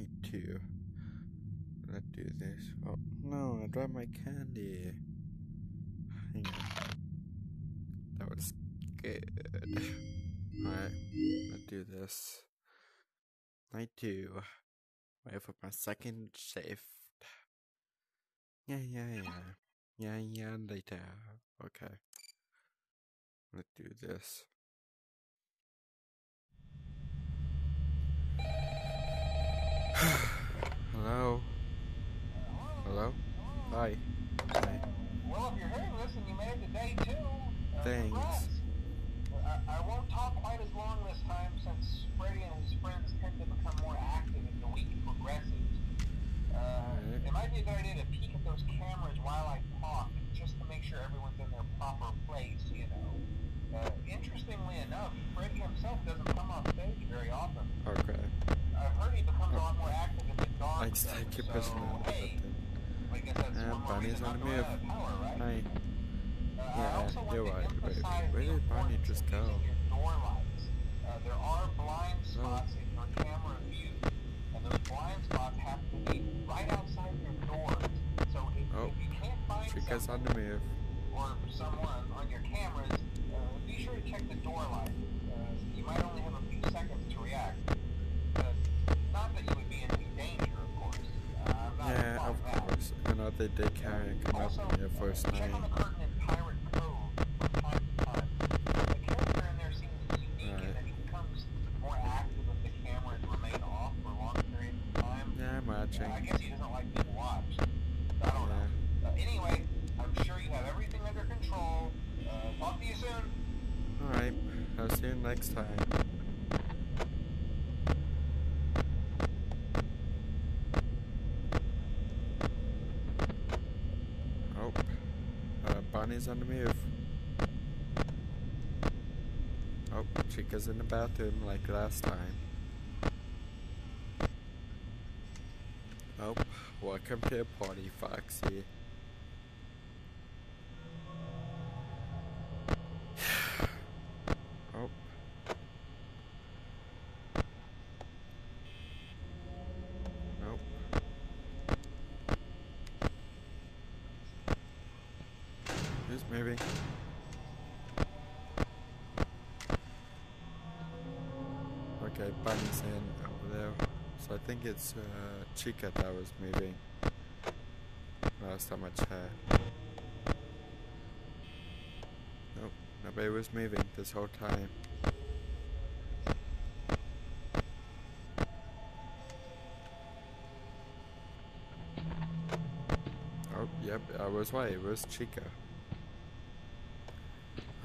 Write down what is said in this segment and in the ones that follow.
night two. Let's do this. Oh no, I dropped my candy. Hang on. That was good. Alright, let's do this. Night two. Wait for my second shift. Yeah, yeah, yeah. Yeah, yeah, later. Okay. Let's do this. Well, if you're hearing this and you made it to day two, uh, Thanks. congrats. I, I won't talk quite as long this time since Freddy and his friends tend to become more active as the week progresses. Uh, Alright. It might be a good idea to peek at those cameras while I talk, just to make sure everyone's in their proper place, you know. Uh, interestingly enough, Freddy himself doesn't come off stage very often. Okay. I've heard he becomes a lot more active in the dark. Thanks, though, thank you, so, personal. hey, I that's one more Bonnie's reason on not the to move. out of power, right? Hi. Yeah, you're right. Wait, where did Bonnie importance just go? using your door lights. Uh, there are blind spots in your camera view, and those blind spots have to be right outside your doors. So if, Oh, if you can't find Chica's on the move. or someone on your cameras, uh, be sure to check the door light. Uh, you might only have a few seconds to react. Know they did carry come up in your first check on night. the curtain in Pirate Cove from time to time. The character in there seems unique in Right. that he becomes more active if the cameras remain off for long periods of time. Yeah, I'm Uh, watching. I guess he doesn't like being watched. I don't know. Uh, anyway, I'm sure you have everything under control. Uh, talk to you soon. Alright, I'll see you next time. Oh, uh, Bonnie's on the move. Oh, Chica's in the bathroom like last time. Oh, welcome to the party, Foxy. Oh. Nope. Moving? Okay, Bunny's in over there. So I think it's uh, Chica that was moving. Last time I checked. Nope, nobody was moving this whole time. Oh, yep, I was right. It was Chica.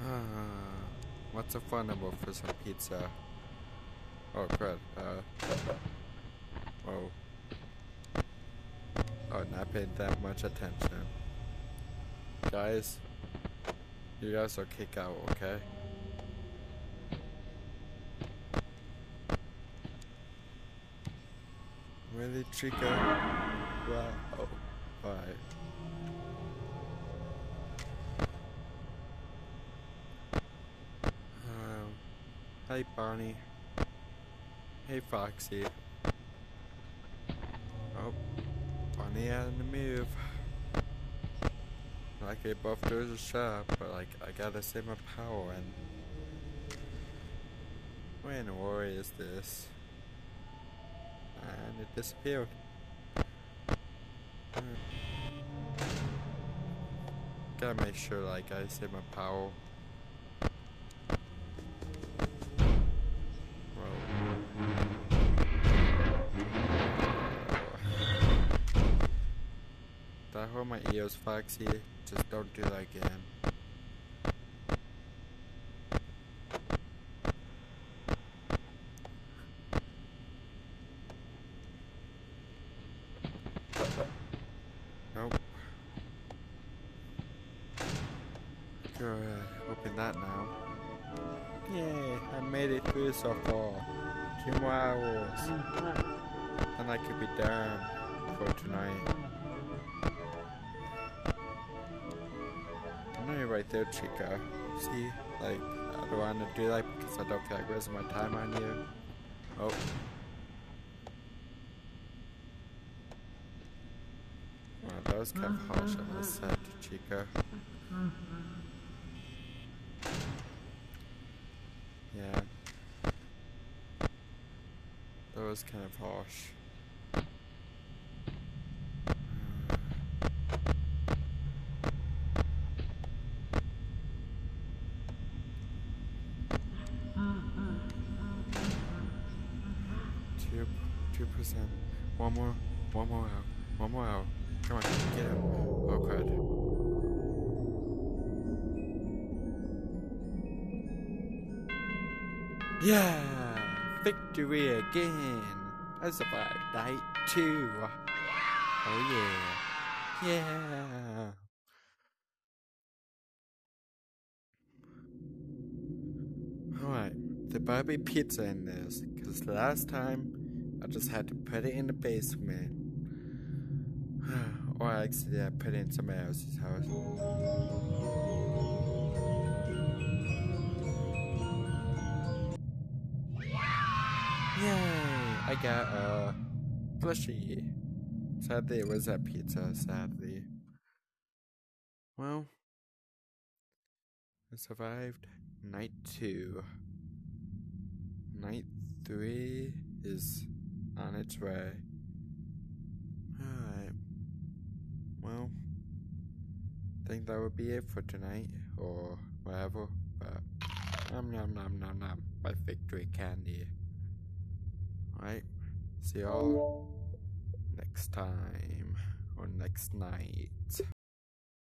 What's the phone number for some pizza? Oh, crap. Uh, whoa. Oh, not paying that much attention. Guys, you guys are kick out, okay? Really, Chica? Wow. Oh, alright. Hey, Barney. Hey, Foxy. Oh, Barney on the move. Like they both to the shop, but like I gotta save my power and where in the world is this? And it disappeared. Hmm. Gotta make sure like I save my power. That hurt my ears, Foxy. Just don't do that again. Nope. Good. Open that now. Yay, I made it through so far. Two more hours. Mm-hmm. And I could be done for tonight. I know you're right there, Chica. See, like, I don't want to do that because I don't feel like wasting my time on you. Oh. Well, that was kind of harsh mm-hmm. on my side, Chica. Mm-hmm. Yeah. That was kind of harsh. Two, two percent. One more, one more out. One more out. Come on, get out. Oh crud. Yeah! Victory again! I survived night two! Oh yeah! Yeah! Alright, better be pizza in this, because last time I just had to put it in the basement. or I actually I put it in somebody else's house. Yay! I got a plushie. Sadly, it was a pizza, sadly. Well, I survived night two. Night three is on its way. Alright. Well, I think that would be it for tonight, or whatever, but nom nom nom nom nom, my victory candy. Alright, see y'all next time, or next night.